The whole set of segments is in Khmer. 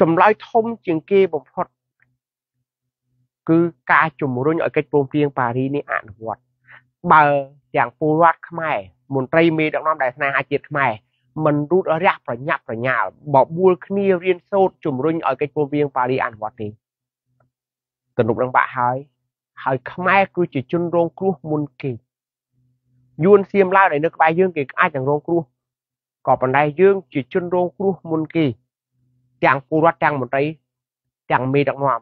ចម្លើយធំជាងគេបំផុតគឺការជំរុញឲ្យកិច្ចព្រមព្រៀងប៉ារីនេះអនុវត្តបើទាំងពលរដ្ឋខ្មែរមន្ត្រីមេដឹកនាំដែលស្នេហាជាតិខ្មែរមិនរូតរះប្រញាប់ប្រញាល់បបួលគ្នារៀនសូត្រជំរុញឲ្យកិច្ចព្រមព្រៀងប៉ារីអនុវត្តទេទំនុកនឹងបាក់ហើយហើយខ្មែរគឺជាជនរងគ្រោះមុនគេយួនសៀមឡាវដែលនៅក្បែរយើងគេអាចនឹងរងគ្រោះក៏ប៉ុន្តែយើងជាជនរងគ្រោះមុនគេ ទាំងពលរដ្ឋទាំងមន្ត្រីទាំងមេដឹកនាំ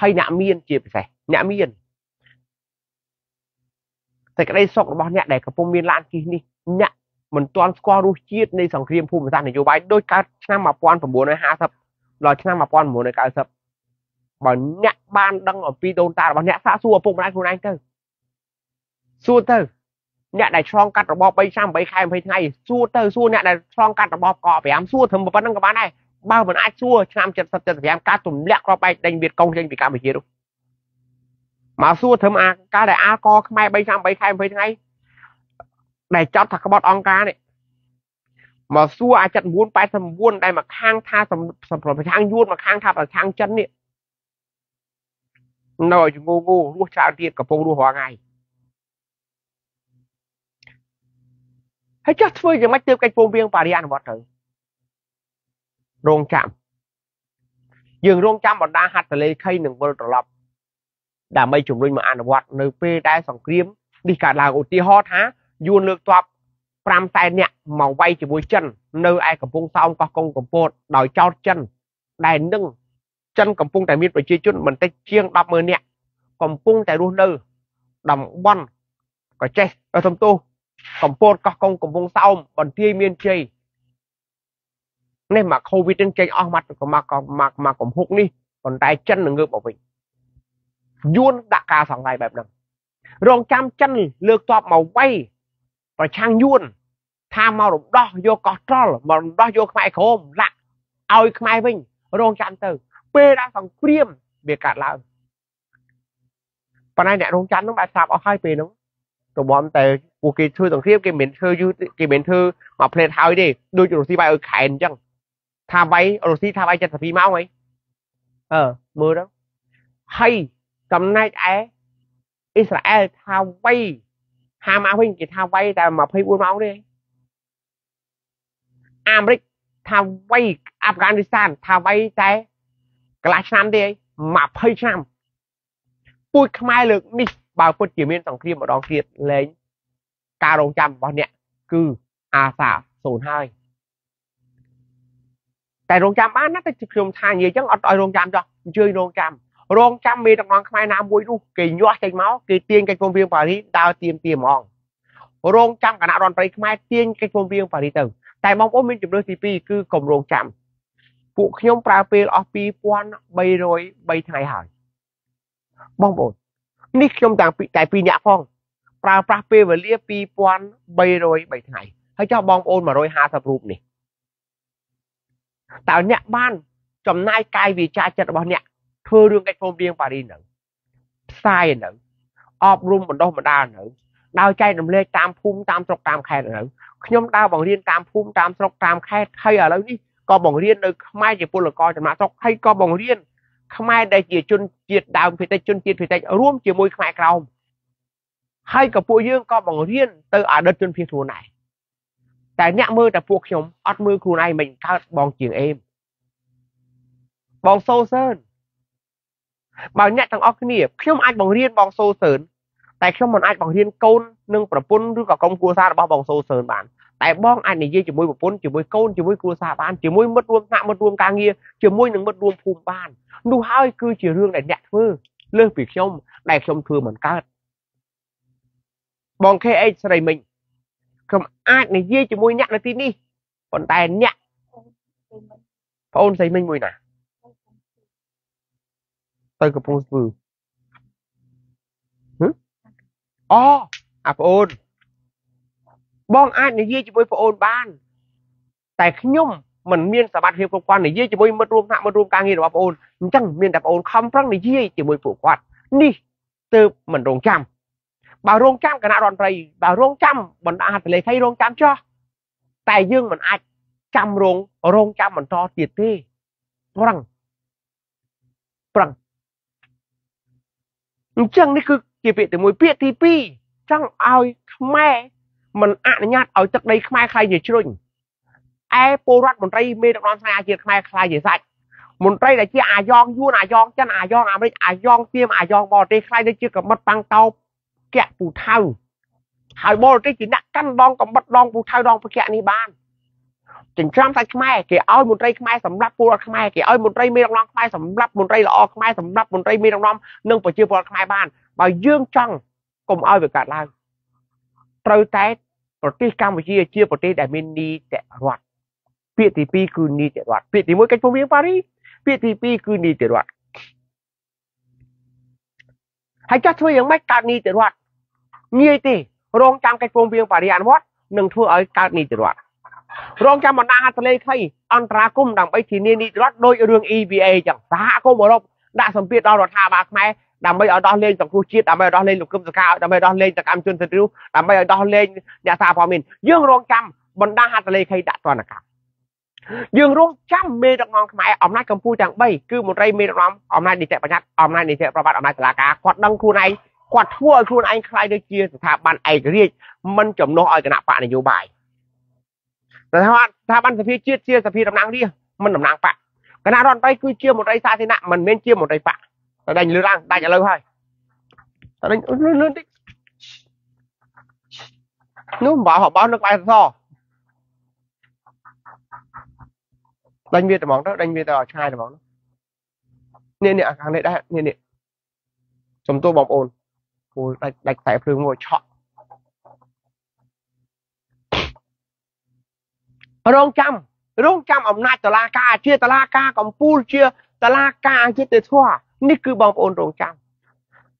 ហើយអ្នកមានជាពិសេសអ្នកមានសេចក្តីសុខរបស់អ្នកដែលកំពុងមានឡានជិះនេះអ្នកមិនទាន់ស្គាល់រសជាតិនៃសង្គ្រាមភូមិសាស្ត្រនយោបាយដោយកើតឆ្នាំ1950ដល់ឆ្នាំ1990បើអ្នកបានដឹងអំពីដូនតារបស់អ្នកសាកសួរឪពុកម្ដាយខ្លួនឯងទៅសួរទៅអ្នកដែលឆ្លងកាត់របប3ឆ្នាំ8ខែ20ថ្ងៃសួរទៅសួរអ្នកដែលឆ្លងកាត់របបក5សួរធ្វើប៉ុណ្្នឹងក៏បានដែរ បើមិនអាចសួរឆ្នាំ70 75ការទម្លាក់គ្រាប់បែកដេញវៀតកុងចេញពីកម្ពុជានោះមកសួរធ្វើអាការដែលអាកខ្មែរ3ឆ្នាំ8ខែ20ថ្ងៃដែលចត់ថាក្បត់អង្គការនេះមកសួរអា79 89ដែលមកខាងថាសម្ប្រប្រឆាំងយួនមកខាងថាប្រឆាំងចិននេះនៅឲ្យងូងូរស់ច្រើនទៀតកំពុងរស់រាល់ថ្ងៃហើយចោះធ្វើយ៉ាងម៉េចទើបកិច្ចព្រមព្រៀងប៉ារីអនុវត្តទៅ រងចាំយើងរងចាំបណ្ដាហត្ថលេខីនឹងវិលត្រឡប់ដើម្បីជំរុញមកអនុវត្តនៅពេលដែលសង្គ្រាមនេះកើតឡើងឧទាហរណ៍ថាយួនលើកទ័ព5សែននាក់មកវាយជាមួយចិននៅឯកំពង់សោមកោះកុងកំពតដោយចោតចិនដែលនឹងចិនកំពុងតែមានប្រជាជនមិនតិចជាង100,000នាក់កំពុងតែរស់នៅតំបន់កចេះសំទោសកំពតកោះកុងកំពង់សោមបន្ទាយមានជ័យ នេះមកកូវីដនឹងចេញអស់មកមកមកមកកំហុកនេះប៉ុន្តែចិននឹងងើបមកវិញយួនដាក់ការសង្ស័យបែបហ្នឹងរងចាំចិនលើកតបមកវាយប្រឆាំងយួនថាមករំដោះយកកោះត្រល់មករំដោះយកខ្មែរក្រមលាក់ឲ្យខ្មែរវិញរងចាំទៅ ពេលដែលសង្គ្រាមវាកាត់ឡើងប៉ុន្តែអ្នករងចាំនោះបែរស្លាប់អស់ហើយពេលនោះរំំតែពួកគេធ្វើសង្គ្រាមគេមិនធ្វើយូរគេមិនធ្វើមកផ្លេតហើយទេដូចរុស្ស៊ីបែរឲ្យខែនអញ្ចឹង ថាវាយរុស្ស៊ីថាវាយ72ម៉ោងហីអឺមើលទៅហើយចំណែកឯអ៊ីស្រាអែលថាវាយហាម៉ាស់វិញគេថាវាយតែ24ម៉ោងទេអាមេរិកថាវាយអាហ្វហ្គានីស្ថានថាវាយតែកន្លះឆ្នាំទេ20ឆ្នាំពូជខ្មែរលើកនេះបើពិតជាមានសង្គ្រាមម្ដងទៀតលែងការរងចាំរបស់អ្នកគឺអាសាសូនហើយ តែរងចាំបានណាតែខ្ញុំថានិយាយចឹងអត់ឲ្យរងចាំចោះអញ្ជើញរងចាំរងចាំមេតំណងខ្មែរណាមួយនោះគេញាស់ចេញមកគេទាញកិច្ចព្រមព្រៀងប៉ារីសដើរទៀមទៀមហ្មងរងចាំគណៈរដ្ឋមន្ត្រីខ្មែរទាញកិច្ចព្រមព្រៀងប៉ារីសទៅតែបងប្អូនមានជំរឿនទី2គឺកុំរងចាំពួកខ្ញុំប្រើពេលអស់2303ថ្ងៃហើយបងប្អូននេះខ្ញុំតាំងពីតែ2នាក់ផងប្រើប្រាស់ពេលវេលា2303ថ្ងៃហើយចុះបងប្អូន150រូបនេះ តើអ្នកបានចំណាយកាយវាចាចិត្តរបស់អ្នកធ្វើរឿងកិច្ចព្រមព្រៀងប៉ារីសនៅផ្សាយនៅអប់រំបណ្ដុះបណ្ដាលនៅដោយចែករំលែកតាមភូមិតាមស្រុកតាមខេត្តនៅខ្ញុំដើរបង្រៀនតាមភូមិតាមស្រុកតាមខេត្តហើយឥឡូវនេះក៏បង្រៀននៅខ្មែរជាពលករចំណាក់ស្រុកហើយក៏បង្រៀនខ្មែរដែលជាជនជាតិដើមភាគតិចជនជាតិភាគតិចរួមជាមួយខ្មែរក្រោមហើយក៏ពួកយើងក៏បង្រៀនទៅអតីតជនភៀសខ្លួនដែរ តែអ្នកមើលតែពួកខ្ញុំអត់មើលខ្លួនឯងមិនកើតបងជាងអេមបងសូសឿនបើអ្នកទាំងអស់គ្នាខ្ញុំអាចបង្រៀនបងសូសឿនតែខ្ញុំមិនអាចបង្រៀនកូននិងប្រពន្ធឬក៏ក្រុមគ្រួសាររបស់បងសូសឿនបានតែបងអាចនិយាយជាមួយប្រពន្ធជាមួយកូនជាមួយគ្រួសារបានជាមួយមិត្តរួមថ្នាក់មិត្តរួមការងារជាមួយនឹងមិត្តរួមភូមិបាននោះហើយគឺជារឿងដែលអ្នកធ្វើលើសពីខ្ញុំដែលខ្ញុំធ្វើមិនកើតបង KH ស្រីមិញ ខ្ញុំអាចនិយាយជាមួយអ្នកនៅទីនេះប៉ុន្តែអ្នកបងអូនស្រីមិញមួយណាទៅកំពង់ស្ពឺអូអាបងអូនបងអាចនិយាយជាមួយបងអូនបាន តែខ្ញុំមិនមានសមត្ថភាពគ្រប់គ្រាន់និយាយជាមួយមិត្តរួមថ្នាក់មិត្តរួមការងាររបស់បងអូនអញ្ចឹងមានតែបងអូនខំប្រឹងនិយាយជាមួយពួកគាត់នេះទើបមិនរងចាំ បើរងចាំគណៈរដ្ឋមន្ត្រីបើរងចាំបណ្ដាហត្ថលេខីរងចាំចោះតែយើងមិនអាចចាំរងរងចាំបន្តទៀតទេប្រឹងប្រឹងអញ្ចឹងនេះគឺជាពាក្យទី1ពាក្យទី2ចង់ឲ្យខ្មែរមិនអនុញ្ញាតឲ្យទឹកដីខ្មែរខ្លាយជាជ្រុញឯពលរដ្ឋមន្ត្រីមេដឹកនាំស្នេហាជាតិខ្មែរខ្លាយជាសាច់មន្ត្រីដែលជាអាយ៉ងយួនអាយ៉ងចិនអាយ៉ងអាមេរិកអាយ៉ងទៀមអាយ៉ងបរទេសខ្លាយទៅជាកំបិតតាំងតោ កៈពូថៅហើយបរទេសជាអ្នកកាន់ដងកំបិតដងពូថៅដងពកៈនេះបានចិញ្ច្រាំសាច់ខ្មែរគេឲ្យមន្ត្រីខ្មែរសម្រាប់ពលរដ្ឋខ្មែរគេឲ្យមន្ត្រីមេដឹកនាំខ្មែរសម្រាប់មន្ត្រីល្អខ្មែរសម្រាប់មន្ត្រីមេដឹកនាំនិងប្រជាពលរដ្ឋខ្មែរបានបើយើងចង់កុំឲ្យវាកើតឡើងត្រូវតែប្រទេសកម្ពុជាជាប្រទេសដែលមាននីតិរដ្ឋពាក្យទី2គឺនីតិរដ្ឋពាក្យទី1កិច្ចព្រមព្រៀងប៉ារីពាក្យទី2គឺនីតិរដ្ឋហើយចាស់ធ្វើយ៉ាងម៉េចកើតនីតិរដ្ឋ ងាយទេរងចាំកិច្ចព្រមព្រៀងប៉ារីអនុវត្តនឹងធ្វើឲ្យកើតនីតិរដ្ឋរងចាំបណ្ដាហត្ថលេខីអន្តរាគមដើម្បីធានានីតិរដ្ឋដោយរឿង EBA ចឹងសហគមន៍អឺរ៉ុបដាក់សម្ពាធដល់រដ្ឋាភិបាលខ្មែរដើម្បីឲ្យដោះលែងសង្គ្រោះជាតិដើម្បីឲ្យដោះលែងលោកគឹមសកាដើម្បីដោះលែងសកម្មជនសិទ្ធិមនុស្សដើម្បីឲ្យដោះលែងអ្នកសារព័ត៌មានយើងរងចាំបណ្ដាហត្ថលេខីដាក់ទណ្ឌកម្មយើងរងចាំមេដឹកនាំខ្មែរអំណាចកម្ពុជាទាំង3គឺមន្ត្រីមេដឹកនាំអំណាចនីតិបញ្ញត្តិអំណាចនីតិប្រវត្តិអំណាចតុលាការគាត់ដឹងខ្លួនឯង គាត់ធ្វើឲ្យខ្លួនឯងខ្លាយទៅជាស្ថាប័នឯករាជ្យមិនចំណុះឲ្យគណៈបកនយោបាយតែថាស្ថាប័នសភាជាតិជាសភាតំណាងរាស្ត្រមិនតំណាងបកគណៈរដ្ឋមន្ត្រីគឺជាមន្ត្រីសាធារណៈមិនមែនជាមន្ត្រីបកតែដាច់លឿនឡើងដាច់ឥឡូវហើយតែដាច់លឿនលឿនតិចនោះបោះបោះនៅក្បែរសសរដេញវាត្មងទៅដេញវាទៅឲ្យឆ្ងាយត្មងនេះនេះអាខាងនេះដែរនេះនេះសំទោសបងប្អូន គូដាច់ដាច់ខ្សែភ្លើងមួយឆក់រងចាំរងចាំអំណាចតឡាការជាតឡាការកម្ពុជាជាតឡាការអយុត្តិធម៌នេះគឺបងប្អូនរងចាំ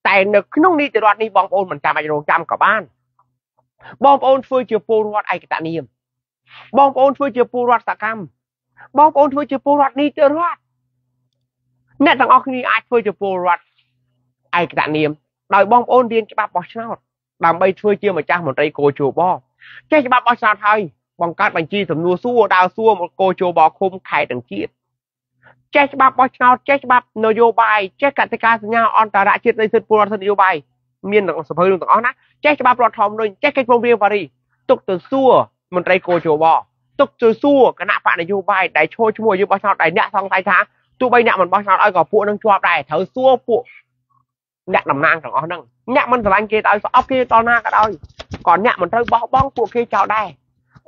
តែនៅក្នុងនីតិរដ្ឋនេះបងប្អូនមិនចាំបាច់រងចាំក៏បានបងប្អូនធ្វើជាពលរដ្ឋឯកតនាមបងប្អូនធ្វើជាពលរដ្ឋសកម្មបងប្អូនធ្វើជាពលរដ្ឋនីតិរដ្ឋអ្នកទាំងអស់គ្នាអាចធ្វើជាពលរដ្ឋឯកតនាម ដោយបងប្អូនរៀនច្បាប់បោះឆ្នោតដើម្បីធ្វើជាម្ចាស់មន្ត្រីគោជបចេះច្បាប់បោះឆ្នោតហើយបង្កើតបញ្ជីសំណួរសួរដើរសួរមកគោជបឃុំខេត្តទាំងជាតិចេះច្បាប់បោះឆ្នោតចេះច្បាប់នយោបាយចេះកតិកាសញ្ញាអន្តរជាតិនៃសិទ្ធិពលរដ្ឋសិទ្ធិនយោបាយមានទាំងសភៅទាំងអស់ណាចេះច្បាប់រដ្ឋធម្មនុញ្ញចេះកិច្ចព្រមព្រៀងប៉ារីទុកទៅសួរមន្ត្រីគោជបទុកទៅសួរគណៈបកនយោបាយដែលឈរឈ្មោះយើងបោះឆ្នោតដែលអ្នកសង្ស័យថាទោះបីអ្នកមិនបោះឆ្នោតឲ្យក៏ពួកនឹងជាប់ដែរត្រូវសួរពួក អ្នកតំណាងទាំងអស់ហ្នឹងអ្នកមិនស្រឡាញ់គេឲ្យស្អប់គេតណាក៏ដោយក៏អ្នកមិនត្រូវបោះបង់ពួកគេចោលដែរ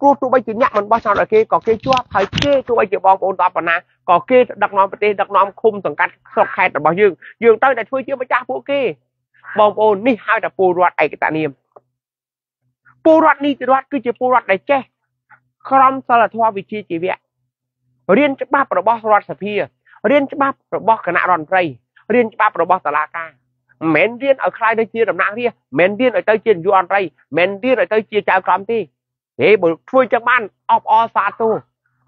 ព្រោះទោះបីជាអ្នកមិនបោះឆ្នោតឲ្យគេក៏គេជាប់ហើយគេទោះបីជាបងប្អូនតបប៉ុណ្ណាក៏គេដឹកនាំប្រទេសដឹកនាំឃុំសង្កាត់ស្រុកខេត្តរបស់យើងយើងទៅតែធ្វើជាម្ចាស់ពួកគេបងប្អូននេះហៅថាពលរដ្ឋឯកតនាមពលរដ្ឋនីតិរដ្ឋគឺជាពលរដ្ឋដែលចេះក្រមសិលធម៌វិជ្ជាជីវៈរៀនច្បាប់របស់រដ្ឋសភារៀនច្បាប់របស់គណៈរដ្ឋមន្ត្រីរៀនច្បាប់របស់តុលាការ មិនមែនរៀនឲ្យខ្លាយទៅជាតំណាងរាស្ត្រមិនមែនរៀនឲ្យទៅជានាយកអន្តរមិនមែនរៀនឲ្យទៅជាចៅក្រមទេហេបើធ្វើចឹងបានអបអរសាទរ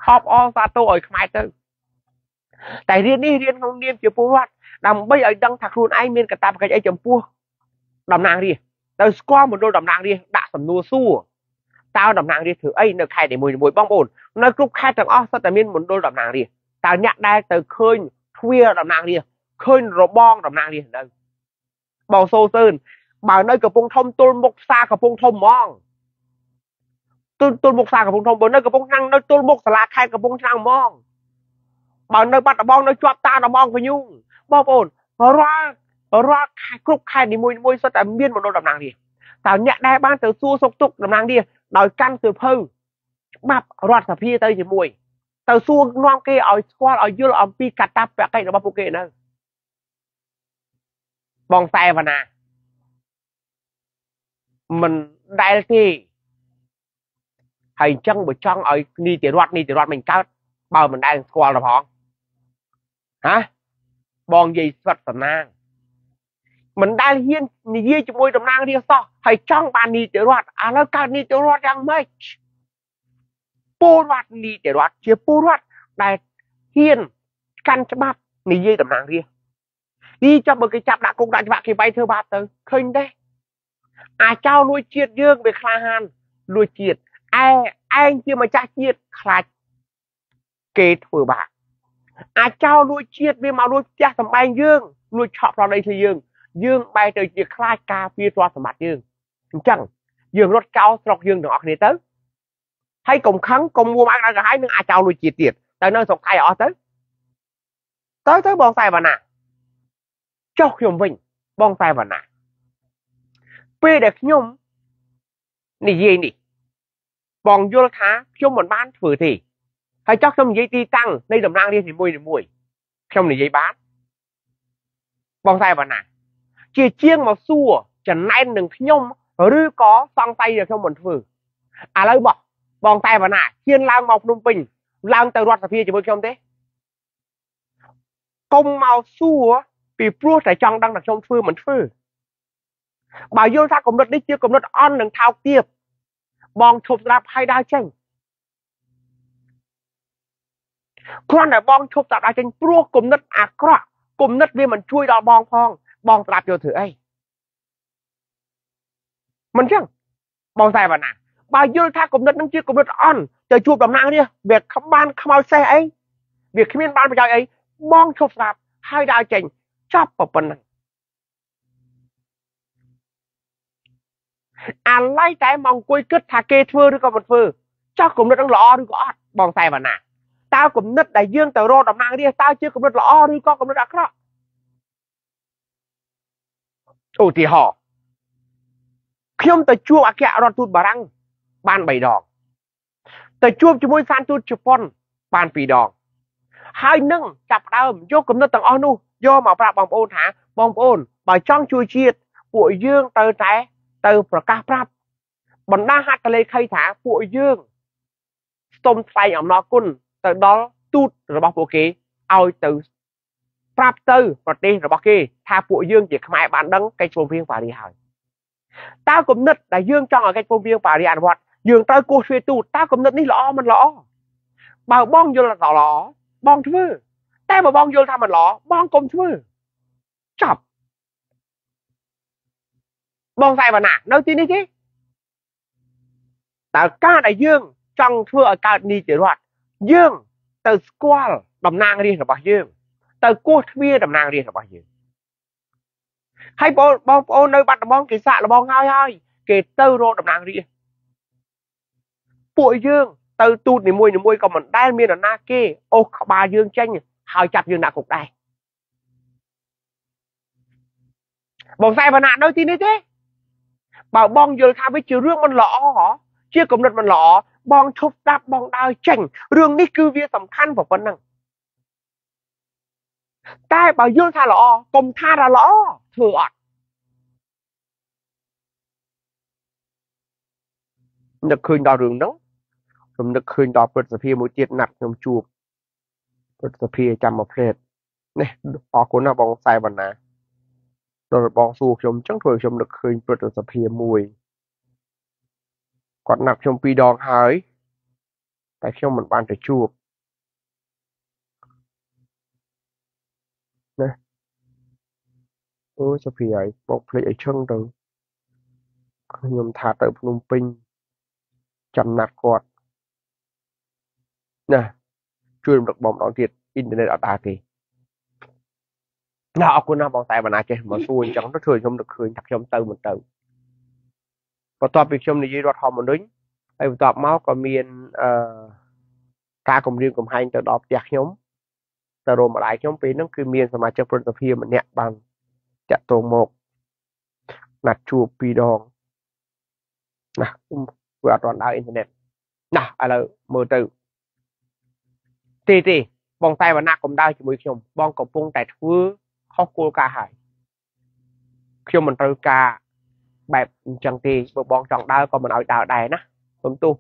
អបអរសាទរឲ្យខ្មែរទៅតែរៀននេះរៀនក្នុងនាមជាពលរដ្ឋដើម្បីឲ្យដឹងថាខ្លួនឯងមានកាតព្វកិច្ចអីចំពោះតំណាងរាស្ត្រទៅស្គាល់មណ្ឌលតំណាងរាស្ត្រដាក់សំណួរសួរតើតំណាងរាស្ត្រធ្វើអីនៅខេត្តនីមួយៗបងប្អូននៅគ្រប់ខេត្តទាំងអស់សុទ្ធតែមានមណ្ឌលតំណាងរាស្ត្រតើអ្នកដែលទៅឃើញទ្វារតំណាងរាស្ត្រឃើញរបងតំណាងរាស្ត្រនៅ បងសូសឿនបើនៅកំពង់ធំទល់មុខផ្សារកំពង់ធំហ្មងទល់ទល់មុខផ្សារកំពង់ធំបើនៅកំពង់ឆ្នាំងនៅទល់មុខសាលាខេត្តកំពង់ឆ្នាំងហ្មងបើនៅបាត់ដំបងនៅជាប់តាដំបងពញូបងប្អូនរាល់រាល់គ្រប់ខេត្តនីមួយៗសុទ្ធតែមានមណ្ឌលតំណាងរាស្ត្រតើអ្នកដែលបានទៅសួរសុខទុក្ខតំណាងរាស្ត្រដោយកាន់សៀវភៅច្បាប់រដ្ឋសភាទៅជាមួយទៅសួរនាំគេឲ្យស្គាល់ឲ្យយល់អំពីកតាបកិច្ចរបស់ពួកគេនៅ បងតែវណាមិនដែលទេហើយអញ្ចឹងបើចង់ឲ្យនីតិរដ្ឋនីតិរដ្ឋមិនកើតបើមិនដែលស្គាល់ទៅផងហ៎បងនិយាយស្វិតសំណាងមិនដែលហ៊ាននិយាយជាមួយតំណាងរាស្ត្រសោះហើយចង់បាននីតិរដ្ឋឥឡូវកើតនីតិរដ្ឋយ៉ាងម៉េចពលរដ្ឋនីតិរដ្ឋជាពលរដ្ឋដែលហ៊ានកាន់ច្បាប់និយាយតំណាងរាស្ត្រ នេះចាប់បើគេចាប់ដាក់គុកដាក់ច្បាប់គេបាយធ្វើបាបទៅឃើញទេអាចោលួចជាតិយើងវាក្លាហានលួចជាតិឯឯងជាម្ចាស់ជាតិខ្លាចគេធ្វើបាបអាចោលលួចជាតិវាមកលួចផ្ទះសម្បែងយើងលួចឆក់ប្រដីគ្នាយើង យើងបែរទៅជាខ្លាចការពារទ្រព្យសម្បត្តិយើងអញ្ចឹងយើងរត់ចោលស្រុកយើងទាំងអស់គ្នាទៅហើយកុំខឹងកុំមួម៉ៅដល់ក្រហាយនឹងអាចោលលួចជាតិទៀតទៅនៅស្រុកថៃអស់ទៅទៅទៅបងតែវណ្ណា ចុះខ្ញុំវិញបងតែវណ្ណាពេលដែលខ្ញុំនិយាយនេះបងយល់ថាខ្ញុំមិនបានធ្វើទេហើយចុះខ្ញុំនិយាយទីតាំងនៃតំណាងរាស្ត្រនីមួយៗខ្ញុំនិយាយបានបងតែវណ្ណាជាជាងមកសួរចំណែននឹងខ្ញុំឬក៏សង្ស័យដែលខ្ញុំមិនធ្វើឥឡូវបោះបងតែវណ្ណាហ៊ានឡើងមកភ្នំពេញឡើងទៅរដ្ឋសភាជាមួយខ្ញុំទេកុំមកសួរ ពីព្រោះតែចង់ដឹងថាខ្ញុំធ្វើមិនធ្វើបើយល់ថាគំនិតនេះជាគំនិតអន់នឹងថោកទាបបងឈប់ស្ដាប់ហើយដើរចេញគ្រាន់តែបងឈប់ស្ដាប់ដើរចេញព្រោះគំនិតអាក្រក់គំនិតវាមិនជួយដល់បងផងបងស្ដាប់យកធ្វើអីមិនចឹងបងតែបណ្ណាបើយល់ថាគំនិតនឹងជាគំនិតអន់ទៅជួបតំណាងនេះវាខំបានខ្មោចសេះអីវាគ្មានបានប្រយោជន៍អីបងឈប់ស្ដាប់ហើយដើរចេញ ចប់ប៉ុណ្ណឹងអាឡ័យតែមកអង្គុយគិតថាគេធ្វើឬក៏មិនធ្វើចោះគំនិតនឹងល្អឬក៏អត់បងតែបណ្ណាតើគំនិតដែលយើងទៅរកតំណាងរាស្ត្រតើជាគំនិតល្អឬក៏គំនិតអាក្រក់ឧទាហរណ៍ខ្ញុំទៅជួបអគ្គរដ្ឋទូតបារាំងបាន3ដងទៅជួបជាមួយសានទូតជប៉ុនបាន2ដងហើយនឹងចាប់ដើមយកគំនិតទាំងអស់នោះ យកមកប្រាប់បងប្អូនថាបងប្អូនបើចង់ជួយជាតិពួកយើងទៅតែទៅប្រកាសប្រាប់បណ្ដាហត្ថលេខីថាពួកយើងស្ទុំថ្លែងអំណរគុណទៅដល់ទូតរបស់ពួកគេឲ្យទៅប្រាប់ទៅប្រទេសរបស់គេថាពួកយើងជាខ្មែរបានដឹងកិច្ចព្រមព្រៀងប៉ារីសហើយតើគំនិតដែលយើងចង់ឲ្យកិច្ចព្រមព្រៀងប៉ារីសអនុវត្តយើងត្រូវគោះទ្វារទូតតើគំនិតនេះល្អមិនល្អបើបងយល់ថាល្អបងធ្វើ តែបើបងយល់ថាមិនល្អបងកុំធ្វើចប់បងស្អែបណ្ណានៅទីនេះទេតើការដែលយើងចង់ធ្វើឲ្យកើតនីតិរដ្ឋយើងទៅស្គាល់តំណាងរាស្ត្ររបស់យើង ទៅគោះទ្វារតំណាងរាស្ត្ររបស់យើងហើយបងប្អូននៅបាត់ដំបងគេសាក់លបងហើយហើយគេទៅរកតំណាងរាស្ត្រពួកយើងទៅទូតនីមួយនីមួយក៏មិនដែលមាននរណាគេអូសក្បាលយើងចេញ ហើយចាប់យើងដាក់គុកដែរបងស្អែបណ្ណានៅទីនេះទេបើបងយល់ថាវាជារឿងមិនល្អជាគំនិតមិនល្អបងឈប់ស្ដាប់បងដើរចេញរឿងនេះគឺវាសំខាន់ប៉ុណ្ណឹងតែបើយល់ថាល្អកុំថាថាល្អធ្វើអត់នឹកឃើញដល់រឿងហ្នឹងខ្ញុំនឹកឃើញដល់ព្រឹទ្ធសភាមួយទៀតណាត់ខ្ញុំជួប ព្រឹទ្ធសភាចាំមកផ្លេតនេះអរគុណណាបងខ្សែវណ្ណាដល់បងសួរខ្ញុំអញ្ចឹងធ្វើខ្ញុំនឹកឃើញព្រឹទ្ធសភាមួយគាត់ណាត់ខ្ញុំពីរដងហើយតែខ្ញុំមិនបានទៅជួបណាអូសុភីហើយបោកភ្លេចឲ្យឈឹងទៅខ្ញុំថាទៅភ្នំពេញចំណាត់គាត់ណា ជួយរំលឹកបងម្ដងទៀតអ៊ីនធឺណិតអត់ដើរទេណាអរគុណណាបងតែបណ្ណាចេះមកសួរអញ្ចឹងទៅជួយខ្ញុំនឹកឃើញថាខ្ញុំទៅមិនទៅបន្ទាប់ពីខ្ញុំនិយាយរដ្ឋធម្មនុញ្ញហើយបន្ទាប់មកក៏មានអឺការគម្រាមកំហែងទៅដល់ផ្ទះខ្ញុំទៅរោមម្ដាយខ្ញុំពេលហ្នឹងគឺមានសមាជិកប្រតិភិម្នាក់បានតាក់ទងមកណាត់ជួបពីរដងណាវាអត់ទាន់ដើរអ៊ីនធឺណិតណាឥឡូវមើលទៅ ទេទេបងតែវណ្ណៈកុំដើរជាមួយខ្ញុំបងកំពុងតែធ្វើខុសគោលការណ៍ហើយខ្ញុំមិនត្រូវការបែបអញ្ចឹងទេបើបងចង់ដើរក៏មិនឲ្យដើរដែរណាខ្ញុំទោស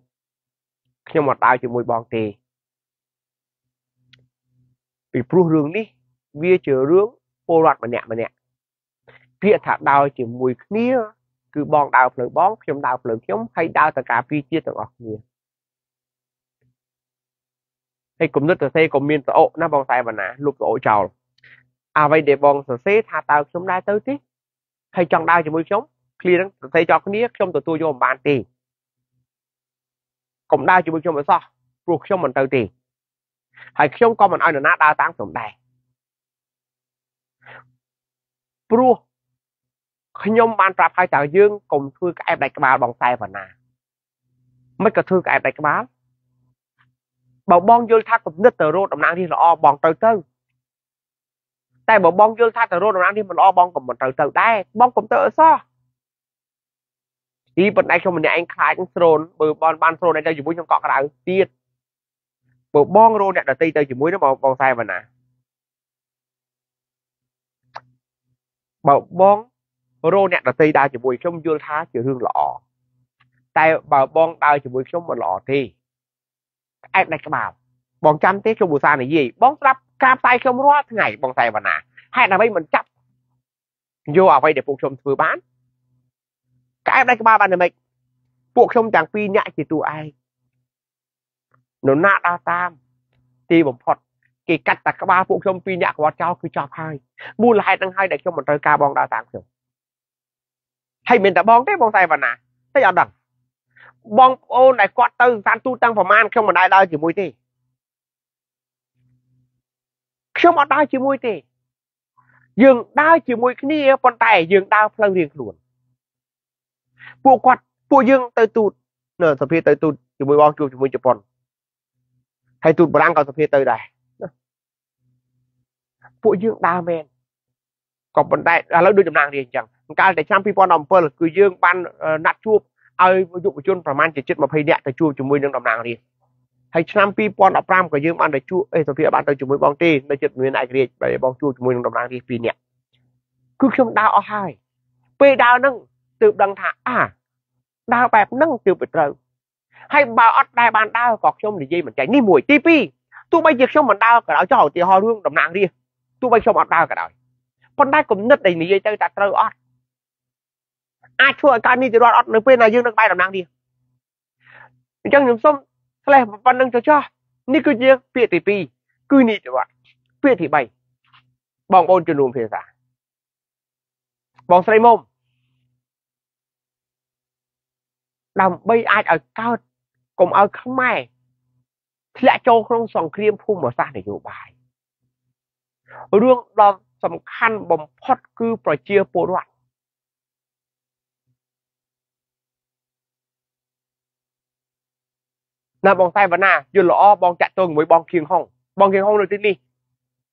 ខ្ញុំអត់ដើរជាមួយបងទេពីព្រោះរឿងនេះវាជារឿងពលរដ្ឋម្នាក់ម្នាក់ពាក្យថាដើរជាមួយគ្នាគឺបងដើរផ្លូវបងខ្ញុំដើរផ្លូវខ្ញុំហើយដើរទៅការពីជាតិទាំងអស់គ្នា ហើយគំនិតសរសេរក៏មានសអុណាបងតែបណ្ណាលុបសអុចោលអ្វីដែលបងសរសេរថាតើខ្ញុំដែរទៅទេហើយចង់ដើរជាមួយខ្ញុំឃ្លៀនឹងសរសេរចោលគ្នាខ្ញុំទទួលយកមិនបានទេកុំដើរជាមួយខ្ញុំអសោះព្រោះខ្ញុំមិនទៅទេហើយខ្ញុំក៏មិនឲ្យនរណាដើរតាមខ្ញុំដែរព្រោះខ្ញុំបានប្រាប់ឲ្យតើយើងកុំធ្វើក្អែបដាច់ក្បាលបងខ្សែប៉ុណ្ណាមិនក៏ធ្វើក្អែបដាច់ក្បាល បើបងយល់ថាគំនិតទៅរោតំណាងនេះល្អបងទៅទៅតែបើបងយល់ថាទៅរោតំណាងនេះមិនល្អបងក៏មិនទៅទៅដែរបងកុំទៅអសោះទីប៉ុន្តែខ្ញុំម្នាក់ឯងខ្លាចស្រូនបើបងបានស្រូនឯទៅជាមួយខ្ញុំកក់ក្ដៅទៀតបើបងរោអ្នកដតីទៅជាមួយនោះបងបងខ្សែប៉ុណ្ណាបើបងរោអ្នកដតីដើរជាមួយខ្ញុំយល់ថាជារឿងល្អតែបើបងដើរជាមួយខ្ញុំមិនល្អទេ ក្អែកដាច់ក្បាលបងចាំទេខ្ញុំឧស្សាហ៍និយាយបងស្ដាប់ការផ្សាយខ្ញុំរាល់ថ្ងៃបងតែវណ្ណាហេតុអ្វីមិនចាប់យកអ្វីដែលពួកខ្ញុំធ្វើបានក្អែបដាច់ក្បាលបានតែម៉េចពួកខ្ញុំទាំងពីរញាក់ជាតួឯងនរណាដើរតាមទីបំផុតគេកាត់តែក្បាលពួកខ្ញុំពីរញាក់គាត់ចោលគឺចប់ហើយមូលហេតុនឹងហើយដែលខ្ញុំមិនត្រូវការបងដើរតាមខ្ញុំហើយមិនតែបងទេបងតែវណ្ណាតែអត់ដឹង បងប្អូនដែលគាត់ទៅសានទូតាំងប្រមាណខ្ញុំមិនដែរដើរជាមួយទេខ្ញុំអត់ដើរជាមួយទេ យើងដើរជាមួយគ្នាប៉ុន្តែយើងដើរផ្លូវរៀងខ្លួនពួកគាត់ពួកយើងទៅទូតនៅសភាទៅទូតជាមួយបងជួបជាមួយជប៉ុនហើយទូតបារាំងក៏សភាទៅដែរពួកយើងដើរមែនក៏ប៉ុន្តែឥឡូវដូចតំណាងរាជអញ្ចឹងកាលតែឆ្នាំ2017គឺយើងបានណាត់ជួប ឲ្យយុវជនប្រមាណជាជិត20នាក់ទៅជួបជាមួយនឹងតំណាងរាស្ត្រហើយឆ្នាំ2015ក៏យើងបានទៅជួបអេសភាបានទៅជាមួយបងទេនៅចិត្តមានឯករាជ្យបើបងជួបជាមួយនឹងតំណាងរាស្ត្រ2នាក់គឺខ្ញុំដើរអស់ហើយពេលដើរហ្នឹងទើបដឹងថាអាដើរបែបហ្នឹងទើបទៅត្រូវហើយបើអត់ដែរបានដើរក៏ខ្ញុំនិយាយមិនចាញ់នេះមួយទី2ទោះបីជាខ្ញុំមិនដើរក៏ដោយចោលឧទាហរណ៍រឿងតំណាងរាស្ត្រទោះបីខ្ញុំអត់ដើរក៏ដោយប៉ុន្តែគំនិតដែលនិយាយទៅតែត្រូវអត់ អាចធ្វើឲ្យកើតនីតិរដ្ឋអត់នៅពេលណាយើងនៅក្បែរតំណាងនេះអញ្ចឹងខ្ញុំសូមផ្លេះប៉ុណ្្នឹងទៅចោះនេះគឺជាពាក្យទី2គឺនីតិរដ្ឋពាក្យទី3បងប្អូនជំនុំភាសាបងស្រីមុំដើម្បីអាចឲ្យកើតកុំឲ្យខ្មែរធ្លាក់ចូលក្នុងសង្គ្រាមភូមិសាស្ត្រនយោបាយរឿងដ៏សំខាន់បំផុតគឺប្រជាពលរដ្ឋ ណាបងតែវណ្ណាយល់ល្អបងចាក់ទងជាមួយបងគៀងហុងបងគៀងហុងនៅទីនេះ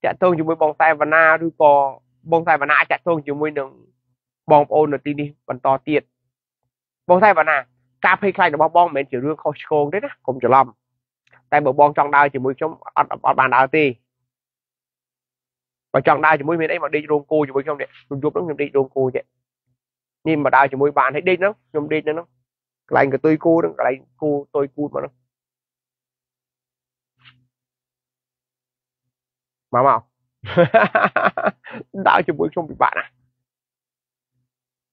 ចាក់ទងជាមួយបងតែវណ្ណាឬក៏បងតែវណ្ណាអាចចាក់ទងជាមួយនឹងបងប្អូននៅទីនេះបន្តទៀតបងតែវណ្ណាការភ័យខ្លាចរបស់បងមិនមែនជារឿងខុសឆ្គងទេណាកុំច្រឡំតែបើបងចង់ដើរជាមួយខ្ញុំអត់អត់បានដើរទេបើចង់ដើរជាមួយមានអីមកដេករោងគោជាមួយខ្ញុំនេះយប់ហ្នឹងខ្ញុំដេករោងគោចេះនេះមកដើរជាមួយបានហើយដេកហ្នឹងខ្ញុំដេកហ្នឹងកន្លែងកតុយគោហ្នឹងកន្លែងគោតុយគូតមកហ្នឹង មកមកដើរជាមួយខ្ញុំពិបាកណាស់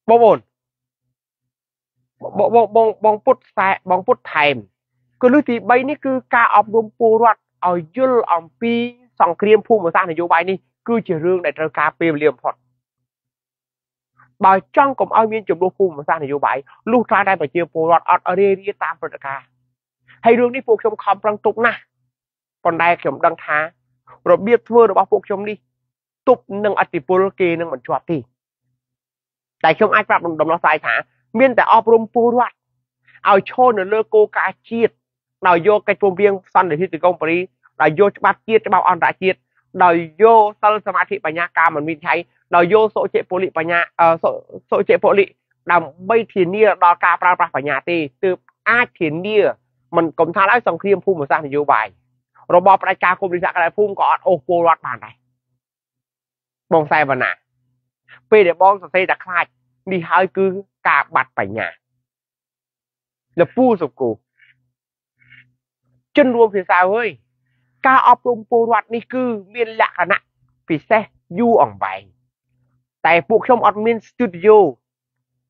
បងប្អូនបងបងបងពុតខ្សែបងពុតថែមគឺលើកទី3នេះគឺការអប់រំពលរដ្ឋឲ្យយល់អំពីសង្គ្រាមភូមិសាស្ត្រនយោបាយនេះគឺជារឿងដែលត្រូវការពេលវេលាបំផុតបើចង់កុំឲ្យមានចំនួនភូមិសាស្ត្រនយោបាយលុះត្រាតែប្រជាពលរដ្ឋអត់រារាតាមព្រឹត្តិការណ៍ហើយរឿងនេះពួកខ្ញុំខំប្រឹងទុកណាស់ប៉ុន្តែខ្ញុំដឹងថា របៀបធ្វើរបស់ពួកខ្ញុំនេះទប់នឹងអតិពលគេនឹងមិនជាប់ទេតែខ្ញុំអាចប្រាប់ដំណោះស្រាយថាមានតែអប់រំពលរដ្ឋឲ្យឈរនៅលើគោលការណ៍ជាតិដោយយកកិច្ចព្រមព្រៀងសន្តិភាពទីកុងប៉ារីដោយយកច្បាប់ជាតិច្បាប់អន្តរជាតិដោយយកសិលសមាធិបញ្ញាការមិនមានឆៃដោយយកសុជិពលិបញ្ញាសុជិពលិដើម្បីធានាដល់ការប្រើប្រាស់បញ្ញាទេទើបអាចធានាមិនកុំថាឲ្យសង្គ្រាមភូមិសាស្ត្រនយោបាយ របបផ្ដាច់ការគុំលិសក្តារភូមិក៏អត់អូសពលរដ្ឋបានដែរបងសែវណ្ណាពេលដែលបងសរសេរតែខ្លាចនេះហើយគឺការបាត់បញ្ញាលពូសុគូជនរួមភាសាអើយការអប់រំពលរដ្ឋនេះគឺមានលក្ខណៈពិសេសយូរអង្វែងតែពួកខ្ញុំអត់មាន studio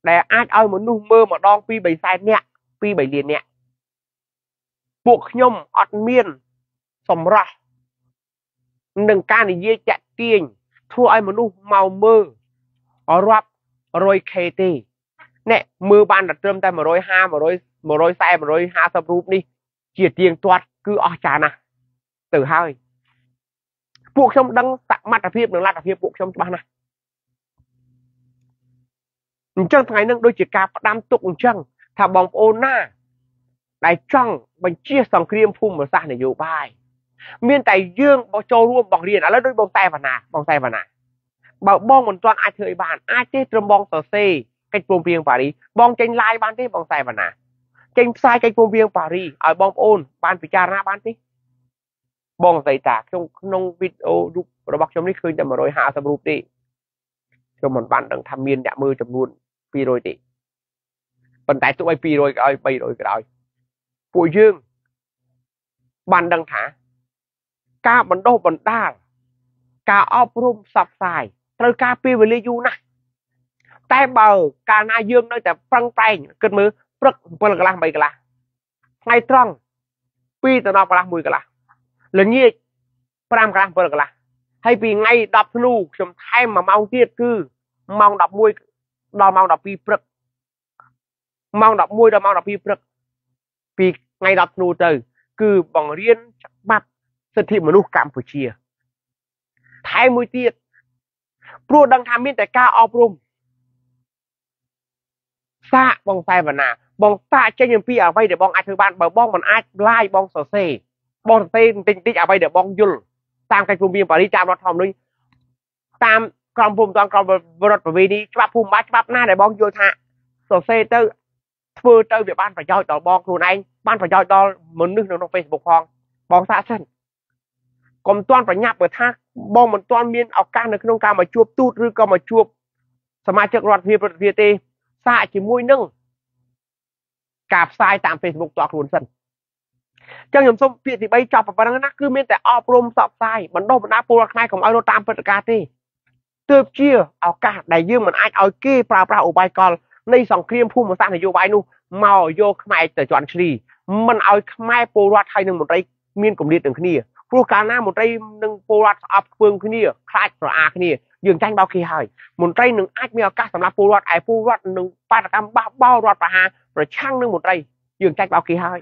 ដែលអាចឲ្យមនុស្សមើលម្ដងពី3សែននាក់ពី3លាននាក់ពួកខ្ញុំអត់មាន សម្រស់នឹងការនិយាយចាក់ទាញធ្វើឲ្យមនុស្សមកមើលរាប់ 100k ទេនេះមើលបានតែត្រឹមតែ150 100 140 150រូបនេះជាទៀងទាត់គឺអស្ចារ្យណាស់ទៅហើយពួកខ្ញុំដឹងសមត្ថភាពនិងលទ្ធភាពពួកខ្ញុំច្បាស់ណាស់អញ្ចឹងថ្ងៃនេះដូចជាការផ្ដាំទុកអញ្ចឹងថាបងប្អូនណា ដែលចង់បញ្ជាសង្គ្រាមភូមិសាស្ត្រនយោបាយ មានតែយើងបោះចូលរួមបង្រៀនឥឡូវដូចបងតែវណ្ណាបងតែវណ្ណាបើបងមិនទាន់អាចធ្វើអីបានអាចទេត្រឹមបងសរសេរកិច្ចព្រមព្រៀងប៉ារីបងចេញ live បានទេបងតែវណ្ណាចេញផ្សាយកិច្ចព្រមព្រៀងប៉ារីឲ្យបងប្អូនបានពិចារណាបានទេបងស្ដីតាខ្ញុំក្នុងវីដេអូរូបរបស់ខ្ញុំនេះឃើញតែ150រូបទេខ្ញុំមិនបានដឹងថាមានអ្នកមើលចំនួន200ទេប៉ុន្តែទោះបី200ក៏ឲ្យ300ក៏ដោយពួកយើងបានដឹងថា ការបណ្ដុះបណ្ដាលការអប់រំផ្សព្វផ្សាយត្រូវការពេលវេលាយូរណាស់តែបើកាលណាយើងនៅតែប្រឹងប្រែងគិតមើលព្រឹក7កន្លះ8កន្លះថ្ងៃត្រង់2ទៅ10កន្លះ1កន្លះល្ងាច5កន្លះ7កន្លះហើយពីថ្ងៃ10ធ្នូខ្ញុំថែម1ម៉ោងទៀតគឺម៉ោង11ដល់ម៉ោង12ព្រឹកម៉ោង11ដល់ម៉ោង12ព្រឹកពីថ្ងៃ10ធ្នូទៅ គឺបង្រៀនច្បាប់ សិទ្ធិមនុស្សកម្ពុជាថែមមួយទៀតព្រោះដឹងថាមានតែការអប់រំសាកបងតែវណ្ណាបងសាកចេញអំពីអ្វីដែលបងអាចធ្វើបានបើបងមិនអាចឡាយបងសរសេរបងសរសេរបន្តិចបន្តិចអ្វីដែលបងយល់តាមកិច្ចព្រមព្រៀងប៉ារីសតាមរដ្ឋធម្មនុញ្ញតាមក្រមភូមិតនក្រមរដ្ឋប្រវេណីច្បាប់ភូមិបាលច្បាប់ណាដែលបងយល់ថាសរសេរទៅធ្វើទៅវាបានប្រយោជន៍ដល់បងខ្លួនឯងបានប្រយោជន៍ដល់មនុស្សនៅក្នុង Facebook ផងបងសាកសិន កុំទាន់ប្រញាប់បើថាបងមិនទាន់មានឱកាសនៅក្នុងការមកជួបទូតឬក៏មកជួបសមាជិករដ្ឋាភិបាលប្រទេសទេសាកជាមួយនឹងការផ្សាយតាម Facebook តខ្លួនសិនចឹងខ្ញុំសូមពាក្យទី3ចប់ប៉ុណ្ណឹងណាគឺមានតែអប់រំផ្សព្វផ្សាយបណ្ដុះបណ្ដាលពលរដ្ឋខ្មែរកុំឲ្យរត់តាមព្រឹត្តិការណ៍ទេទើបជាឱកាសដែលយើងមិនអាចឲ្យគេប្រើប្រាស់ឧបាយកលនៃសង្គ្រាមភូមិសាស្ត្រនយោបាយនោះមកយកខ្មែរទៅជន់ឈ្លីមិនឲ្យខ្មែរពលរដ្ឋហើយនឹងមន្ត្រីមានគម្លាតនឹងគ្នា ព្រោះកាលណាមន្ត្រីនិងពលរដ្ឋស្អប់ខ្ពើមគ្នាខ្លាចប្រអាគ្នាយើងចាញ់បោកគេហើយមន្ត្រីនឹងអាចមានឱកាសសម្រាប់ពលរដ្ឋឯពលរដ្ឋនឹងបាតកម្មបះបោរដ្ឋប្រហារប្រឆាំងនឹងមន្ត្រីយើងចាច់បោកគេហើយ